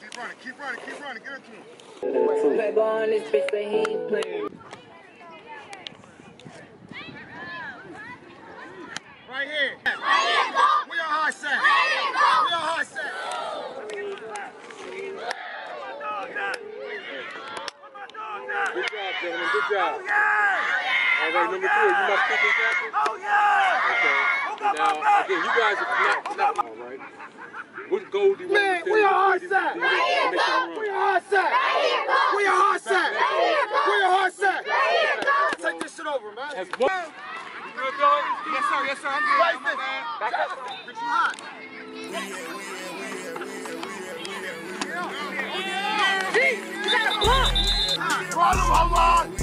Keep running, keep running, keep running. Get it to him. Play ball this bitch, he playing. Right here. Heart set? Where your heart set? Good job, gentlemen. Good job. All right, number three, you must pick captain. Oh yeah! Okay. Now, again, you guys are not, not all right. What goal do you Man, want to your heart Make set? Where your heart set? Where your heart set? Where your heart set? Take this shit over, man. Has one. You good, Billy? Yes, sir. Yes, sir. I'm good. Right there. Back up. Get you hot. Run him, hold on.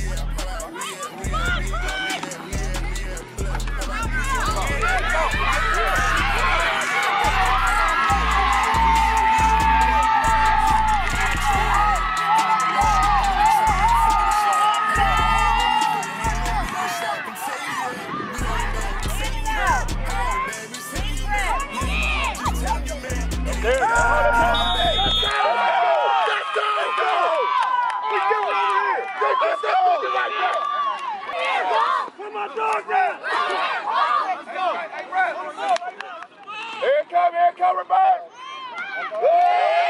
Here it come, here it come, Roberto. Go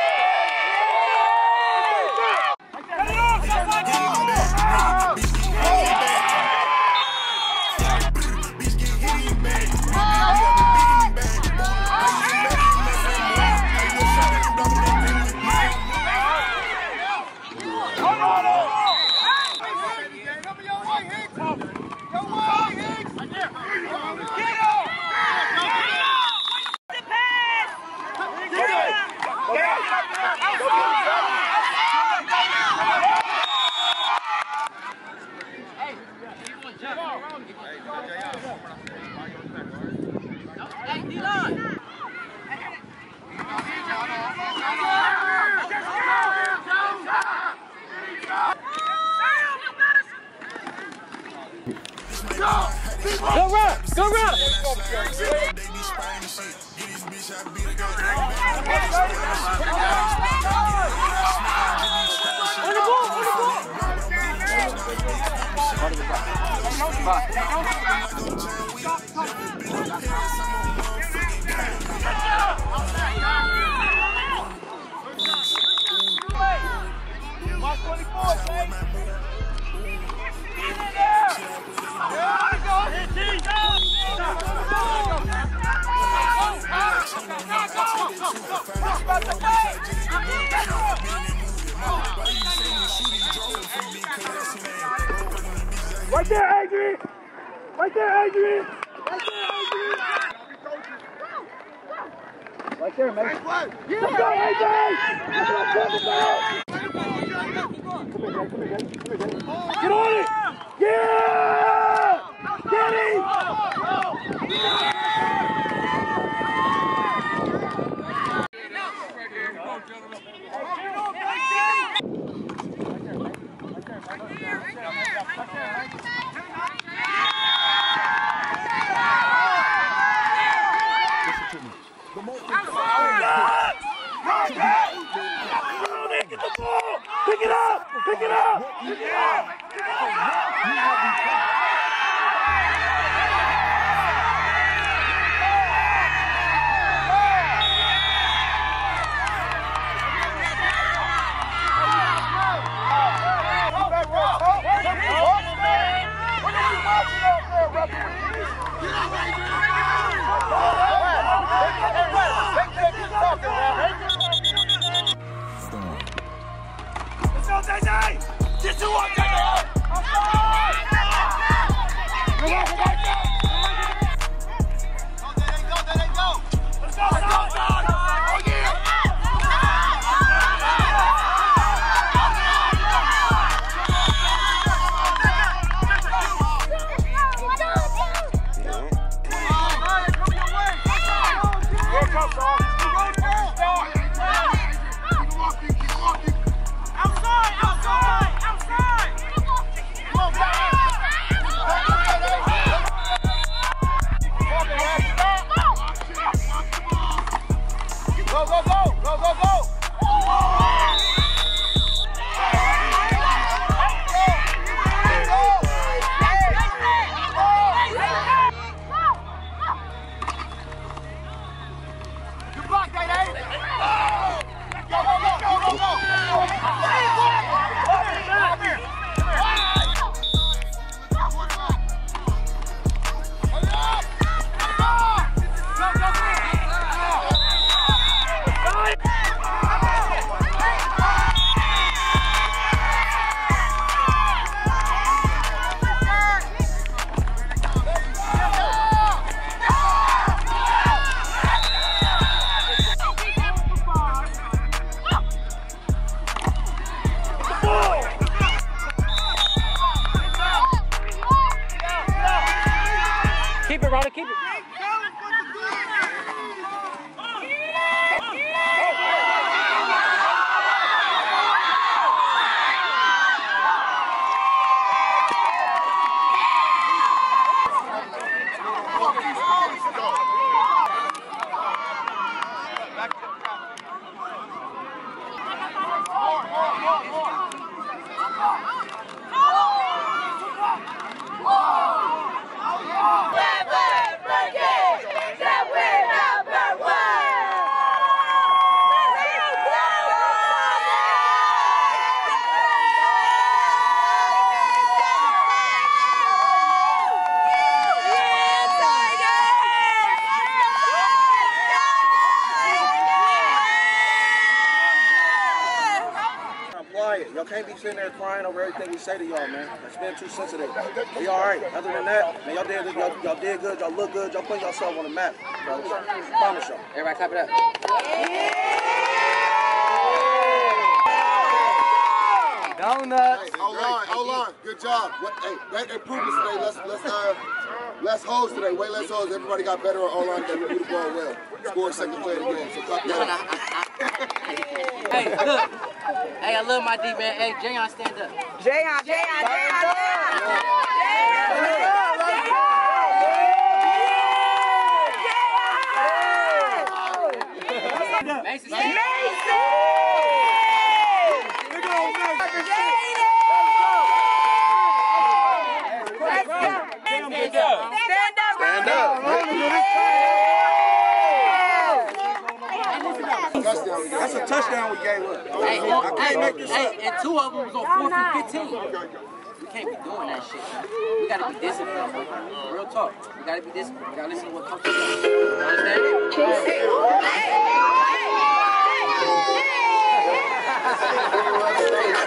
24, Jay. Get in there. Right there, Adrian! Right there, Adrian! Right there, Adrian! Right there, man. Yeah. Let's go, Adrian! What I'm talking about! Come here, Come here, Come on Back to quiet. Y'all can't be sitting there crying over everything we say to y'all, man. That's being too sensitive. We all right. Other than that, man, y'all did y'all, y'all did good. Y'all look good. Y'all put yourself on the map, brothers. Promise y'all. Everybody clap it up. Donuts. Hey, hold on, hold on. Good job. What, hey, that improvement today. Let's let's uh less hoes today. Way less hoes. Everybody got better on O line. They moved the ball well. Scored second play of the game. So clap that up. Hey, look. Hey, I love my D man. Hey, Jayon, stand up. Jayon, Jayon, Jayon, Mason, stand Stand up, Stand Touchdown. we got. That's a touchdown we gave up. Hey, I oh, can't hey, make this up. hey, and two of them was on fourth and 15. We can't be doing that shit. Man. We gotta be disciplined. bro. Real talk. We gotta be disciplined. We gotta listen to what coach says. You understand? One